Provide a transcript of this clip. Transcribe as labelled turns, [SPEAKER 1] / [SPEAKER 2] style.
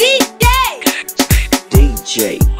[SPEAKER 1] DJ.
[SPEAKER 2] DJ.